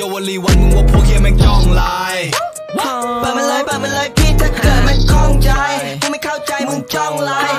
โยวลีวันมึงว่าพวกเฮียแม่งจ้องลายเปิดมันเลยเปิดมันเลยพี่ถ้าเกิดมันคล้องใจกูไม่เข้าใจมึงจ้องลาย